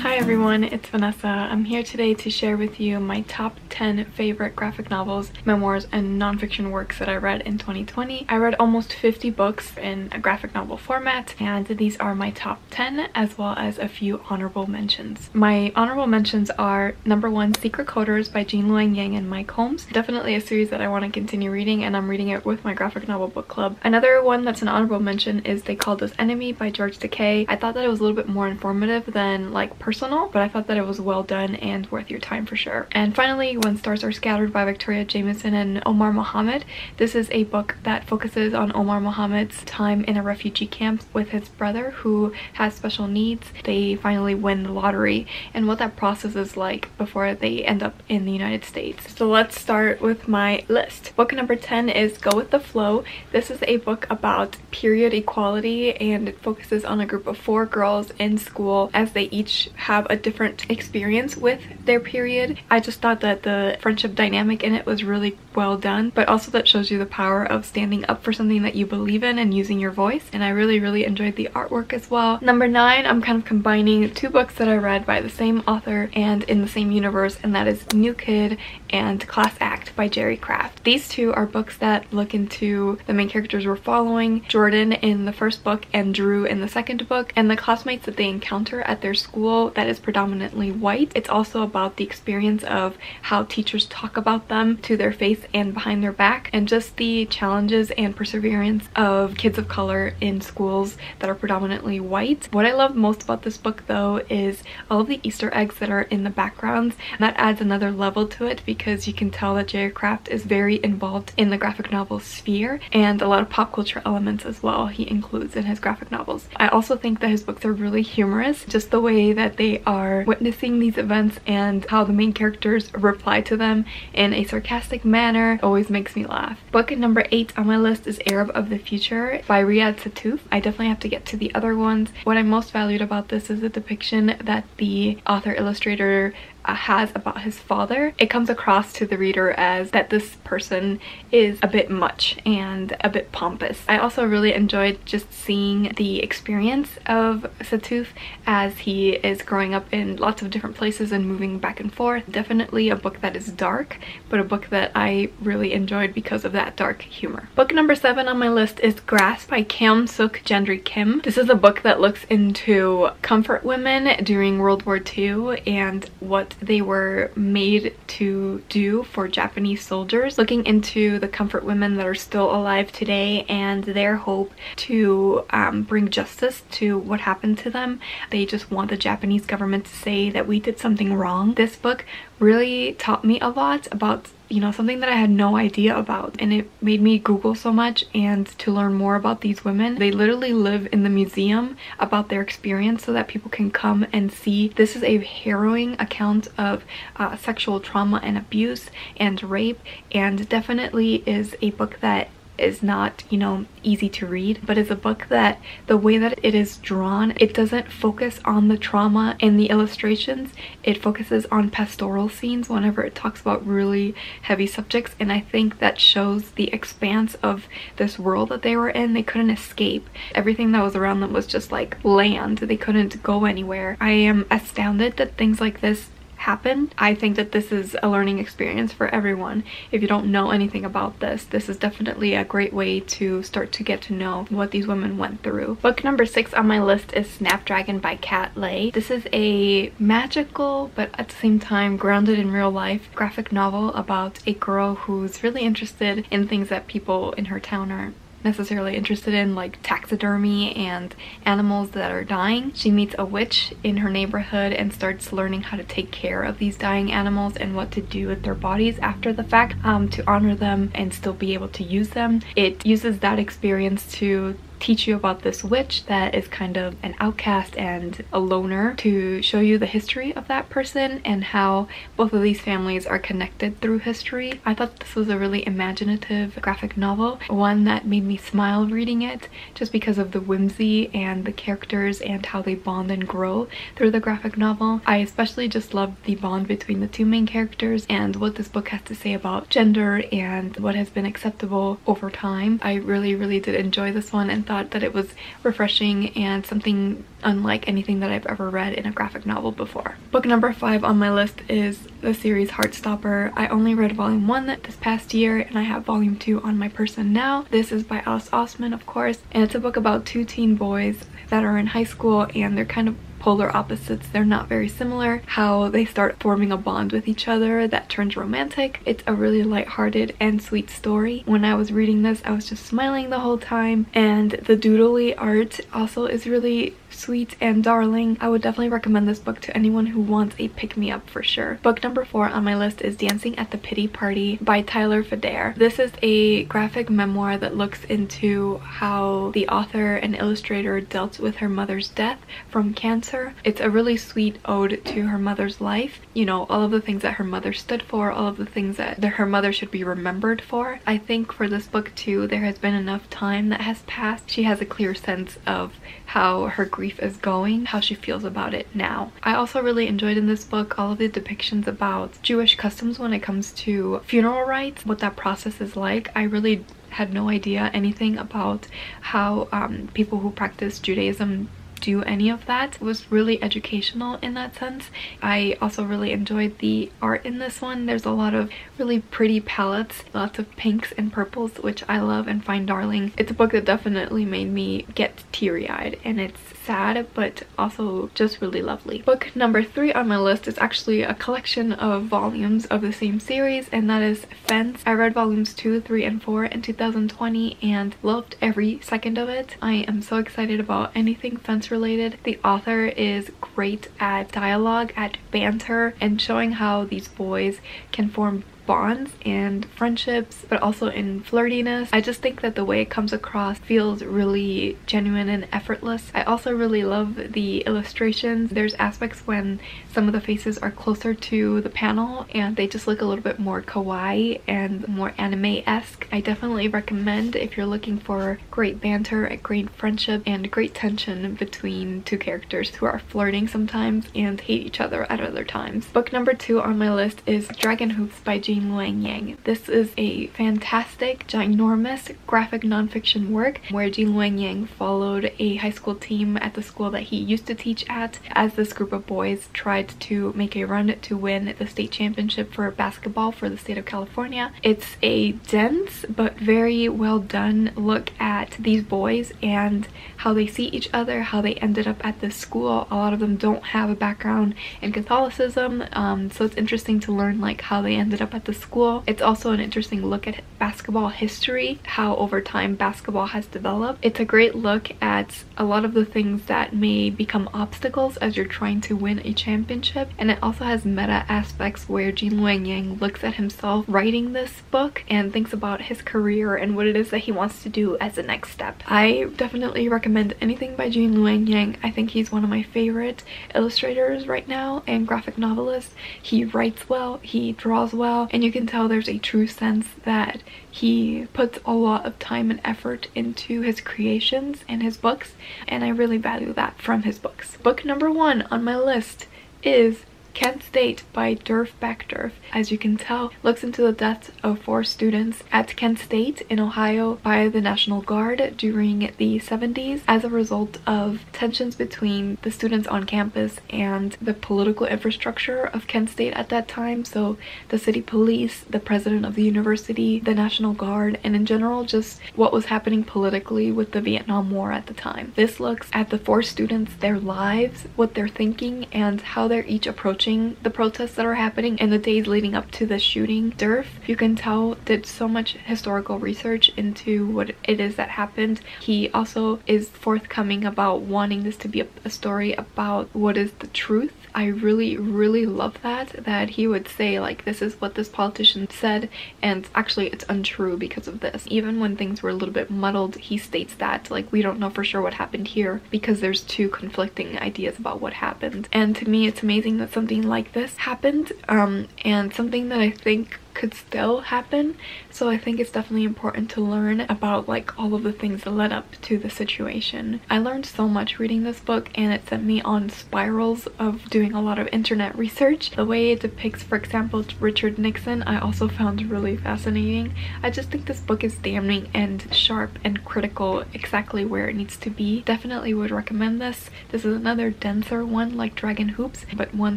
Hi everyone, it's Vanessa. I'm here today to share with you my top 10 favorite graphic novels, memoirs, and nonfiction works that I read in 2020. I read almost 50 books in a graphic novel format, and these are my top 10 as well as a few honorable mentions. My honorable mentions are number one, Secret Coders by Gene Luen Yang and Mike Holmes. Definitely a series that I want to continue reading, and I'm reading it with my graphic novel book club. Another one that's an honorable mention is They Called Us Enemy by George Takei. I thought that it was a little bit more informative than like personal, but I thought that it was well done and worth your time for sure. And finally, When Stars Are Scattered by Victoria Jamieson and Omar Mohamed. This is a book that focuses on Omar Mohamed's time in a refugee camp with his brother who has special needs. They finally win the lottery and what that process is like before they end up in the United States. So let's start with my list. Book number 10 is Go With The Flow. This is a book about period equality and it focuses on a group of four girls in school as they each have a different experience with their period. I just thought that the friendship dynamic in it was really well done, but also that shows you the power of standing up for something that you believe in and using your voice. And I really, really enjoyed the artwork as well. Number nine, I'm kind of combining two books that I read by the same author and in the same universe, and that is New Kid and Class Act by Jerry Craft. These two are books that look into the main characters we're following, Jordan in the first book and Drew in the second book, and the classmates that they encounter at their school that is predominantly white. It's also about the experience of how teachers talk about them to their face and behind their back and just the challenges and perseverance of kids of color in schools that are predominantly white. What I love most about this book though is all of the Easter eggs that are in the backgrounds. And that adds another level to it because you can tell that Jerry Craft is very involved in the graphic novel sphere and a lot of pop culture elements as well he includes in his graphic novels. I also think that his books are really humorous, just the way that they are witnessing these events and how the main characters reply to them in a sarcastic manner always makes me laugh. Book number eight on my list is Arab of the Future by Riad Sattouf. I definitely have to get to the other ones. What I most valued about this is the depiction that the author illustrator Uh, has about his father, it comes across to the reader as that this person is a bit much and a bit pompous. I also really enjoyed just seeing the experience of Sattouf as he is growing up in lots of different places and moving back and forth. Definitely a book that is dark, but a book that I really enjoyed because of that dark humor. Book number seven on my list is Grass by Keum Suk Gendry Kim. This is a book that looks into comfort women during World War II and what they were made to do for Japanese soldiers, looking into the comfort women that are still alive today and their hope to um, bring justice to what happened to them. They just want the Japanese government to say that we did something wrong. This book really taught me a lot about you know something that I had no idea about. And it made me google so much and to learn more about these women. They literally live in the museum about their experience so that people can come and see. This is a harrowing account of uh, sexual trauma and abuse and rape and definitely is a book that is not, you know, easy to read, but it's a book that the way that it is drawn, it doesn't focus on the trauma in the illustrations. It focuses on pastoral scenes whenever it talks about really heavy subjects. And I think that shows the expanse of this world that they were in. They couldn't escape. Everything that was around them was just like land. They couldn't go anywhere. I am astounded that things like this happened. I think that this is a learning experience for everyone. If you don't know anything about this, this is definitely a great way to start to get to know what these women went through. Book number six on my list is Snapdragon by Kat Leyh. This is a magical but at the same time grounded in real life graphic novel about a girl who's really interested in things that people in her town are necessarily interested in like taxidermy and animals that are dying. She meets a witch in her neighborhood and starts learning how to take care of these dying animals and what to do with their bodies after the fact um, to honor them and still be able to use them. It uses that experience to teach you about this witch that is kind of an outcast and a loner to show you the history of that person and how both of these families are connected through history. I thought this was a really imaginative graphic novel, one that made me smile reading it just because of the whimsy and the characters and how they bond and grow through the graphic novel. I especially just loved the bond between the two main characters and what this book has to say about gender and what has been acceptable over time. I really, really did enjoy this one and thought that it was refreshing and something unlike anything that I've ever read in a graphic novel before. Book number five on my list is the series Heartstopper. I only read volume one this past year and I have volume two on my person now. This is by Alice Oseman, of course, and it's a book about two teen boys that are in high school and they're kind of polar opposites. They're not very similar. How they start forming a bond with each other that turns romantic. It's a really lighthearted and sweet story. When I was reading this, I was just smiling the whole time and the doodly art also is really sweet and darling. I would definitely recommend this book to anyone who wants a pick-me-up for sure. Book number four on my list is Dancing at the Pity Party by Tyler Feder. This is a graphic memoir that looks into how the author and illustrator dealt with her mother's death from cancer. It's a really sweet ode to her mother's life. You know, all of the things that her mother stood for, all of the things that her mother should be remembered for. I think for this book too, there has been enough time that has passed. She has a clear sense of how her grief is going, how she feels about it now. I also really enjoyed in this book all of the depictions about Jewish customs when it comes to funeral rites, what that process is like. I really had no idea anything about how um, people who practice Judaism do any of that. It was really educational in that sense. I also really enjoyed the art in this one. There's a lot of really pretty palettes, lots of pinks and purples, which I love and find darling. It's a book that definitely made me get teary-eyed and it's sad but also just really lovely. Book number three on my list is actually a collection of volumes of the same series and that is Fence. I read volumes two, three, and four in 2020 and loved every second of it. I am so excited about anything Fence related. The author is great at dialogue, at banter, and showing how these boys can form bonds and friendships but also in flirtiness. I just think that the way it comes across feels really genuine and effortless. I also really love the illustrations. There's aspects when some of the faces are closer to the panel and they just look a little bit more kawaii and more anime-esque. I definitely recommend if you're looking for great banter a great friendship and great tension between two characters who are flirting sometimes and hate each other at other times. Book number two on my list is dragon hoops by Gene Gene Luen Yang. This is a fantastic, ginormous graphic nonfiction work where Gene Luen Yang followed a high school team at the school that he used to teach at as this group of boys tried to make a run to win the state championship for basketball for the state of California. It's a dense but very well done look at these boys and how they see each other, how they ended up at this school. A lot of them don't have a background in Catholicism, um, so it's interesting to learn like how they ended up at the school. It's also an interesting look at basketball history, how over time basketball has developed. It's a great look at a lot of the things that may become obstacles as you're trying to win a championship. And it also has meta aspects where Gene Luen Yang looks at himself writing this book and thinks about his career and what it is that he wants to do as the next step. I definitely recommend recommend anything by Gene Luen Yang. I think he's one of my favorite illustrators right now and graphic novelists. He writes well, he draws well, and you can tell there's a true sense that he puts a lot of time and effort into his creations and his books, and I really value that from his books. Book number one on my list is Kent State by Derf Backderf, as you can tell, looks into the deaths of four students at Kent State in Ohio by the National Guard during the 70s as a result of tensions between the students on campus and the political infrastructure of Kent State at that time. So the city police, the president of the university, the National Guard, and in general just what was happening politically with the Vietnam War at the time. This looks at the four students, their lives, what they're thinking, and how they're each approaching approaching the protests that are happening in the days leading up to the shooting. Derf, you can tell, did so much historical research into what it is that happened. He also is forthcoming about wanting this to be a, a story about what is the truth I really, really love that, that he would say like, this is what this politician said, and actually it's untrue because of this. Even when things were a little bit muddled, he states that, like, we don't know for sure what happened here because there's two conflicting ideas about what happened. And to me, it's amazing that something like this happened, um, and something that I think could still happen. So I think it's definitely important to learn about like all of the things that led up to the situation. I learned so much reading this book and it sent me on spirals of doing a lot of internet research. The way it depicts, for example, Richard Nixon, I also found really fascinating. I just think this book is damning and sharp and critical exactly where it needs to be. Definitely would recommend this. This is another denser one like Dragon Hoops, but one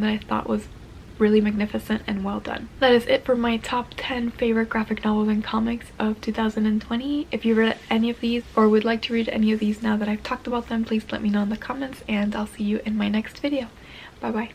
that I thought was really magnificent and well done. That is it for my top 10 favorite graphic novels and comics of 2020. If you read any of these or would like to read any of these now that I've talked about them, please let me know in the comments and I'll see you in my next video. Bye bye.